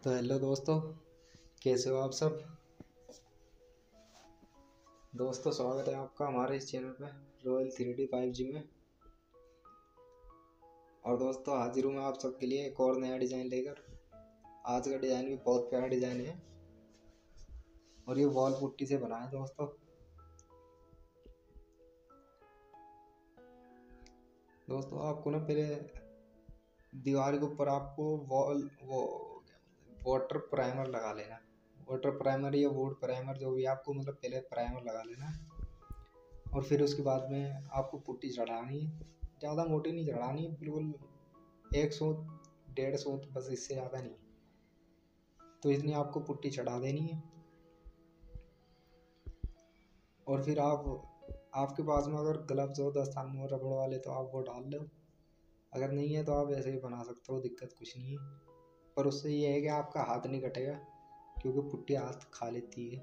तो हेलो दोस्तों, कैसे हो आप सब? दोस्तों, स्वागत है आपका हमारे इस चैनल पे royal three D five G में। और दोस्तों, हाजिर हूँ मैं आप सबके लिए एक और नया डिज़ाइन लेकर। आज का डिज़ाइन भी बहुत प्यारा डिज़ाइन है। और ये वॉल पुट्टी से बना है दोस्तों। दोस्तों, आपको ना पहले दीवार के ऊपर आपको वॉल वो वाटर प्राइमर लगा लेना। वाटर प्राइमर या वुड प्राइमर जो भी आपको मतलब पहले प्राइमर लगा लेना। और फिर उसके बाद में आपको पुट्टी चढ़ानी है। ज़्यादा मोटी नहीं चढ़ानी, बिल्कुल एक सौ, डेढ़ सौ, बस इससे ज़्यादा नहीं। तो इतनी आपको पुट्टी चढ़ा देनी है। और फिर आप, आपके पास में अगर ग्लव्स हो दस्तान रबड़ वाले तो आप वो डाल लो। अगर नहीं है तो आप ऐसे ही बना सकते हो, दिक्कत कुछ नहीं है। पर उससे ये है कि आपका हाथ नहीं कटेगा, क्योंकि पुट्टी हाथ खा लेती है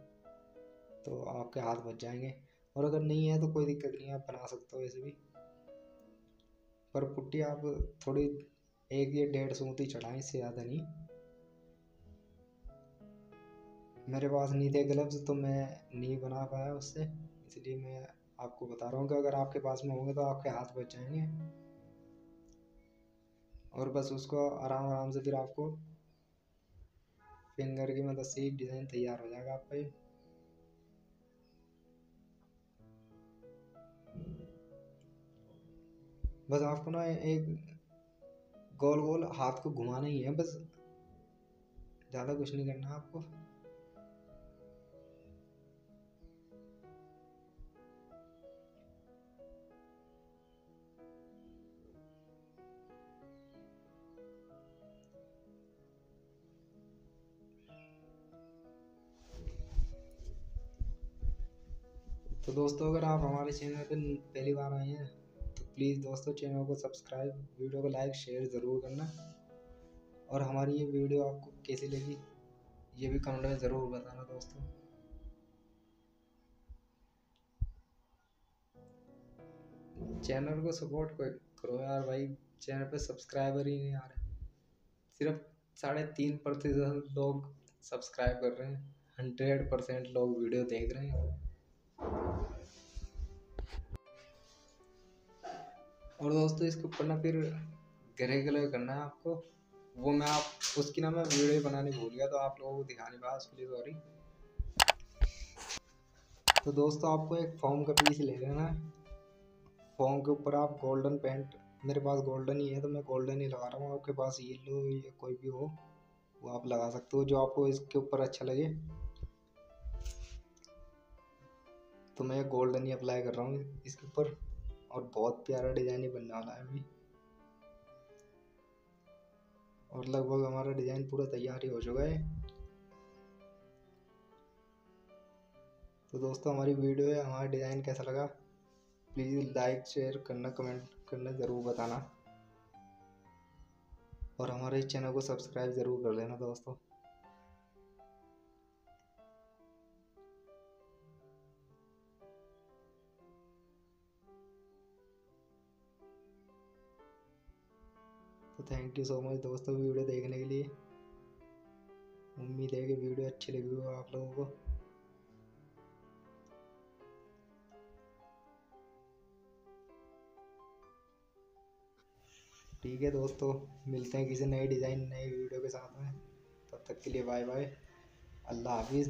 तो आपके हाथ बच जाएँगे। और अगर नहीं है तो कोई दिक्कत नहीं आप बना सकते हो ऐसे भी। पर पुट्टी आप थोड़ी एक या डेढ़ सूती चढ़ाएँ, इससे ज़्यादा नहीं। मेरे पास नहीं थे ग्लव्स तो मैं नहीं बना पाया उससे। इसलिए मैं आपको बता रहा हूँ कि अगर आपके पास में होंगे तो आपके हाथ बच जाएँगे। और बस उसको आराम आराम से फिर आपको फिंगर की मदद से डिज़ाइन तैयार हो जाएगा आपका ये। बस आपको ना एक गोल गोल हाथ को घुमाना ही है, बस ज़्यादा कुछ नहीं करना आपको। तो दोस्तों, अगर आप हमारे चैनल पर पहली बार आए हैं तो प्लीज़ दोस्तों चैनल को सब्सक्राइब, वीडियो को लाइक, शेयर ज़रूर करना। और हमारी ये वीडियो आपको कैसी लगी, ये भी कमेंट में ज़रूर बताना दोस्तों। चैनल को सपोर्ट करो यार भाई, चैनल पे सब्सक्राइबर ही नहीं आ रहे। सिर्फ़ साढ़े तीन प्रतिशत लोग सब्सक्राइब कर रहे हैं, हंड्रेड परसेंट लोग वीडियो देख रहे हैं। और दोस्तों, इसके ऊपर ना फिर ग्रे कलर करना है आपको। वो मैं आप, उसकी ना मैं वीडियो बनाने भूल गया तो आप लोगों को दिखाने पाया उसके लिए सॉरी तो दोस्तों, आपको एक फॉर्म का पीस ले लेना है। फॉर्म के ऊपर आप गोल्डन पेंट मेरे पास गोल्डन ही है तो मैं गोल्डन ही लगा रहा हूँ। आपके पास येलो या कोई भी हो, वो आप लगा सकते हो, जो आपको इसके ऊपर अच्छा लगे। तो मैं गोल्डन ही अप्लाई कर रहा हूँ इसके ऊपर। और बहुत प्यारा डिज़ाइन ही बनने वाला है अभी। और लगभग हमारा डिज़ाइन पूरा तैयार ही हो चुका है। तो दोस्तों, हमारी वीडियो है, हमारा डिज़ाइन कैसा लगा? प्लीज़ लाइक शेयर करना कमेंट करना ज़रूर बताना। और हमारे चैनल को सब्सक्राइब ज़रूर कर लेना दोस्तों। तो थैंक यू सो मच दोस्तों वीडियो देखने के लिए। उम्मीद है कि वीडियो अच्छी लगी हो आप लोगों को। ठीक है दोस्तों, मिलते हैं किसी नए डिज़ाइन नए वीडियो के साथ में। तब तक के लिए बाय बाय अल्लाह हाफिज़।